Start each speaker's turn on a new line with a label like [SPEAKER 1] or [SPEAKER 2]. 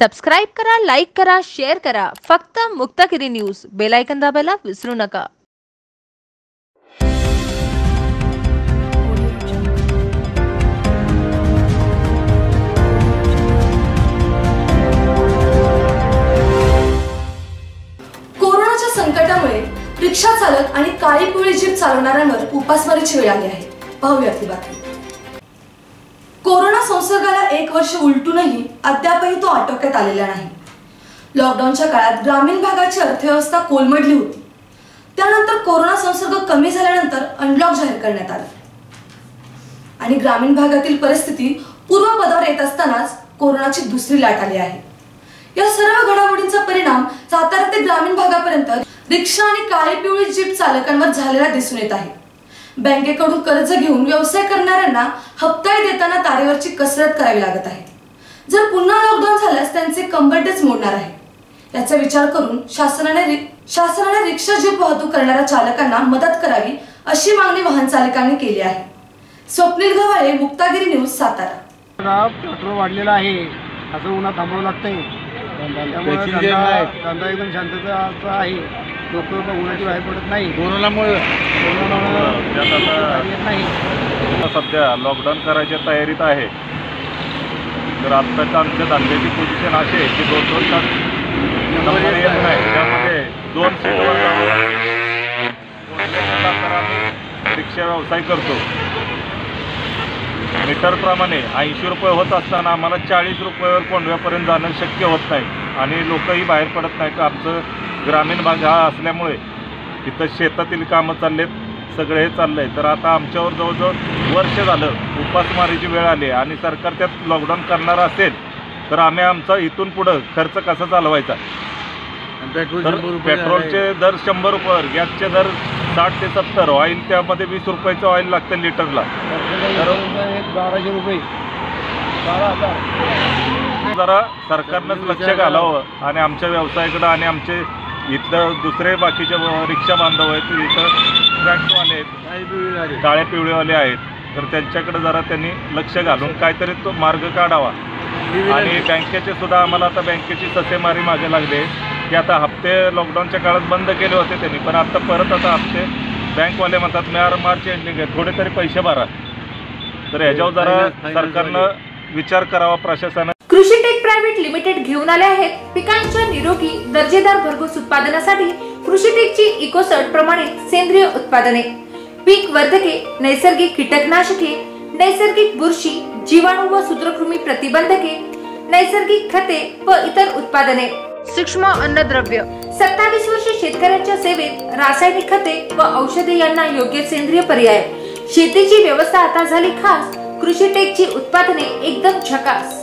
[SPEAKER 1] Subscribe करा like करा share करा. फक्त मुक्तागिरी न्यूज. बेलायकन दाबायला विसरू नका.
[SPEAKER 2] कोरोनाच्या संकटामुळे रिक्षा चालक आणि काळी पिवळी जीप चालवणाऱ्यांवर उपासमारीची वेळ आली आहे. पाहूया ती बातमी. कोरोना संसर्गाला एक वर्ष उलटूनही अद्यापही तो आटोक्यात आलेला नाही. लॉकडाऊनच्या काळात ग्रामीण भागाची अर्थव्यवस्था कोलमडली होती. त्यानंतर कोरोना संसर्ग कमी झाल्यानंतर अनलॉक जाहीर करण्यात आला. आणि ग्रामीण भागातील परिस्थिती पूर्वपदावर येत असतानाच कोरोनाची दुसरी लाट आली आहे. या सर्व घडामोडींचा परिणाम सातारा ते ग्रामीण भागापर्यंत रिक्षा आणि काळी पिवळी जीप चालकांवर झालेला दिसून येत आहे. बँकेकडून कर्ज घेऊन व्यवसाय करणाऱ्यांना हप्ताही देताना तारेवरची कसरत करावी लागत आहे. जर पुन्हा लॉकडाऊन झाल्यास त्यांचे कंबरटेच मोडणार आहे. याचा विचार करून शासनाने शासनाने रिक्षा जीप वाहतूक करणाऱ्या चालकांना मदत करावी अशी मागणी वाहन चालकांनी केली आहे. स्वप्नील गव्हाळे मुक्तागिरी न्यूज सातारा.
[SPEAKER 3] पेट्रोल वाढलेलं आहे. असं उन्हात थांबावं लागतंय. त्यामुळे. धंदा एकदम शांतता आहे. उन्हाची बाहेर पडत नाही.
[SPEAKER 4] कोरोनामुळे
[SPEAKER 3] नाही
[SPEAKER 4] सध्या लॉकडाऊन करायच्या तयारीत आहे. तर आत्ताच्या आमच्या धंद्याची पोझिशन अशी आहे की दोन दोन तास येत नाही. त्यामध्ये दोन सीटवर रिक्षा व्यवसाय करतो. मीटरप्रमाणे ऐंशी रुपये होत असताना आम्हाला चाळीस रुपयावर कोंडव्यापर्यंत जाणं शक्य होत नाही. आणि लोकही बाहेर पडत नाहीत. आमचं ग्रामीण भाग हा असल्यामुळे तिथं शेतातील कामं चाललेत. सगळे हे चाललंय. तर आता आमच्यावर जवळजवळ वर्ष झालं उपासमारीची वेळ आली आणि सरकार त्यात लॉकडाऊन करणार असेल तर आम्ही आमचा इथून पुढं खर्च कसा चालवायचा? पेट्रोलचे दर शंभर रुपयावर गॅसचे दर साठ ते सत्तर ऑइल त्यामध्ये वीस रुपयाचं ऑइल लागतं लिटरला.
[SPEAKER 3] बाराशे रुपये बारा हजार
[SPEAKER 4] जरा सरकारनंच लक्ष घालावं आणि आमच्या व्यवसायाकडं आणि आमचे इथलं दुसरे बाकीचे रिक्षा बांधव आहेत इथं ट्रॅक्टरवाले आहेत काळे पिवळेवाले आहेत. तर त्यांच्याकडे जरा त्यांनी लक्ष घालून काहीतरी तो मार्ग काढावा. आणि बँकेचे सुद्धा आम्हाला आता बँकेची ससेमारी मागे लागली की आता हप्ते लॉकडाऊनच्या काळात बंद केले होते त्यांनी पण आता परत आता हप्ते बँकवाले म्हणतात मार मार्च एंडिंग आहे थोडे तरी पैसे भरा. तर ह्याच्यावर जरा सरकारनं विचार करावा प्रशासनानं
[SPEAKER 1] कृषी टेक प्रायव्हेट लिमिटेड घेऊन आले आहेत. पिकांच्या निरोगी दर्जेदार भरघोस उत्पादनासाठी कृषी टेकची इकोसर्ट प्रमाणित सेंद्रिय उत्पादने. पीक वर्धके नैसर्गिक कीटकनाशके नैसर्गिक बुरशी जीवाणू व सूत्रकृमी प्रतिबंधके नैसर्गिक खते व इतर उत्पादने. सूक्ष्म अन्नद्रव्य. सत्तावीस वर्षे शेतकऱ्यांच्या सेवेत रासायनिक खते व औषधे यांना योग्य सेंद्रिय पर्याय. शेतीची व्यवस्था आता झाली खास. कृषी टेकची उत्पादने एकदम झकास.